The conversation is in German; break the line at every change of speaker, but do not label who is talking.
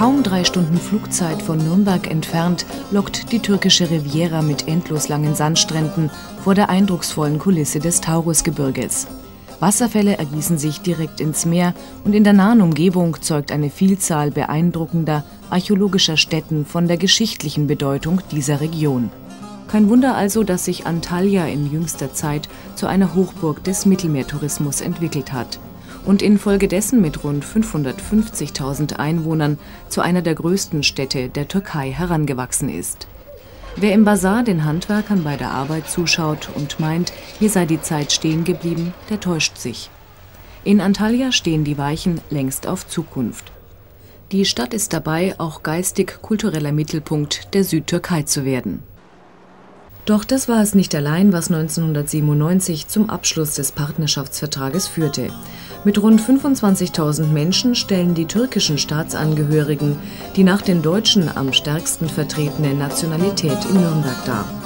Kaum drei Stunden Flugzeit von Nürnberg entfernt lockt die türkische Riviera mit endlos langen Sandstränden vor der eindrucksvollen Kulisse des Taurusgebirges. Wasserfälle ergießen sich direkt ins Meer und in der nahen Umgebung zeugt eine Vielzahl beeindruckender archäologischer Stätten von der geschichtlichen Bedeutung dieser Region. Kein Wunder also, dass sich Antalya in jüngster Zeit zu einer Hochburg des Mittelmeertourismus entwickelt hat und infolgedessen mit rund 550.000 Einwohnern zu einer der größten Städte der Türkei herangewachsen ist. Wer im Bazar den Handwerkern bei der Arbeit zuschaut und meint, hier sei die Zeit stehen geblieben, der täuscht sich. In Antalya stehen die Weichen längst auf Zukunft. Die Stadt ist dabei, auch geistig-kultureller Mittelpunkt der Südtürkei zu werden. Doch das war es nicht allein, was 1997 zum Abschluss des Partnerschaftsvertrages führte. Mit rund 25.000 Menschen stellen die türkischen Staatsangehörigen die nach den Deutschen am stärksten vertretene Nationalität in Nürnberg dar.